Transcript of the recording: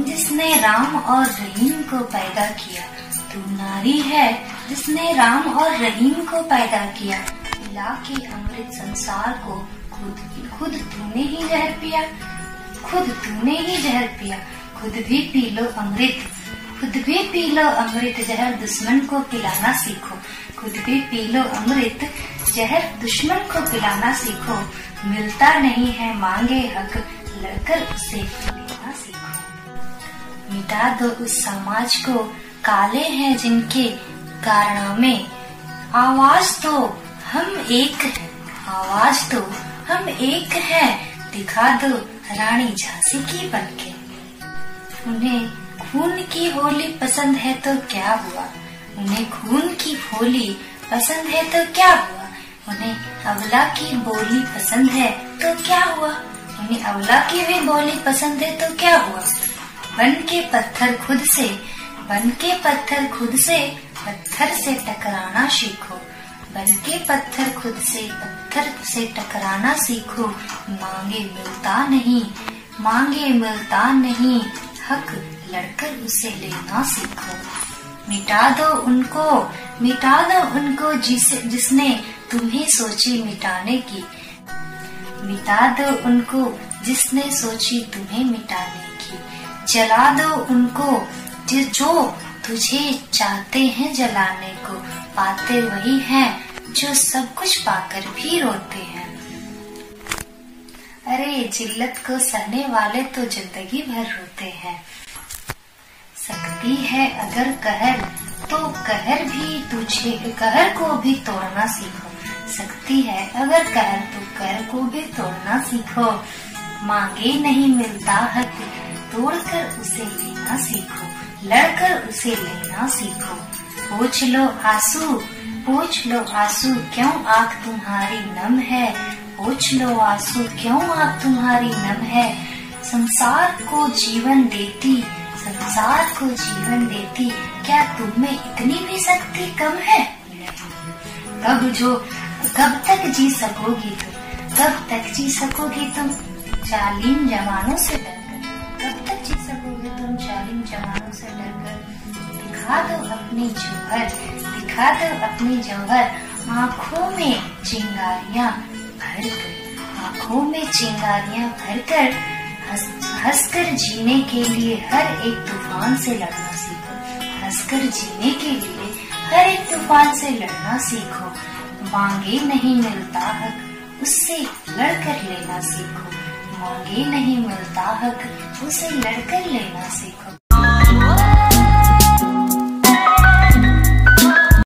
जिसने राम और रहीम को पैदा किया। तू नारी है जिसने राम और रहीम को पैदा किया। ला के अमृत संसार को खुद खुद तूने ही जहर पिया। खुद तूने ही जहर पिया। खुद भी पी लो अमृत। खुद भी पी लो अमृत जहर दुश्मन को पिलाना सीखो। खुद भी पी लो अमृत जहर दुश्मन को पिलाना सीखो। मिलता नहीं है मांगे हक। लड़कर उसे लेना सीखो मिटा दो उस समाज को काले हैं जिनके कारणों में आवाज़ तो हम एक है, आवाज़ तो हम एक है दिखा दो रानी झांसी की बनके। उन्हें खून की होली पसंद है तो क्या हुआ? उन्हें खून की होली पसंद है तो क्या हुआ? उन्हें अवला की बोली पसंद है तो क्या हुआ? उन्हें अवला की भी बोली, पसंद है तो क्या हुआ? बन के पत्थर खुद से, बन के पत्थर खुद से, पत्थर से टकराना सीखो। बन के पत्थर खुद से, पत्थर से टकराना सीखो। मांगे मिलता नहीं, मांगे मिलता नहीं। हक लड़कर उसे लेना सीखो। मिटा दो उनको, मिटा दो उनको जिस, जिसने तुम्हें सोची मिटाने की। मिटा दो उनको जिसने सोची तुम्हें मिटाने की। जला दो उनको जो तुझे चाहते हैं जलाने को। पाते वही हैं जो सब कुछ पाकर भी रोते हैं। अरे, जिल्लत को सहने वाले तो ज़िंदगी भर रोते हैं। सकती है अगर कहर तो कहर भी तुझे, कहर को भी तोड़ना सीखो। सकती है। अगर कहर तो कर को भी तोड़ना सीखो। मांगे नहीं मिलता हक तोड़ कर उसे लेना सीखो। लड़कर उसे लेना सीखो। पूछ लो आँसू, पूछ लो आँसू, क्यों आँख तुम्हारी नम है? पूछ लो आँसू, क्यों आँख तुम्हारी नम है? संसार को जीवन देती, संसार को जीवन देती, क्या तुम में इतनी भी शक्ति कम है? कब जो कब तक जी सकोगी तुम? कब तक जी सकोगी तुम? चालीम जवानों से डरकर। कब तक जी सकोगे तुम चालीम जवानों से डरकर? दिखा दो अपनी जौहर, दिखा दो अपनी जौहर। आँखों में चिंगारियाँ भर कर आँखों में चिंगारियाँ भर कर हंसकर जीने के लिए हर एक तूफ़ान से लड़ना सीखो। हंसकर जीने के लिए हर एक तूफ़ान से लड़ना सीखो। मांगे नहीं मिलता हक, उससे लड़कर लेना सीखो। मांगे नहीं मिलता हक, उसे लड़कर लेना सीखो।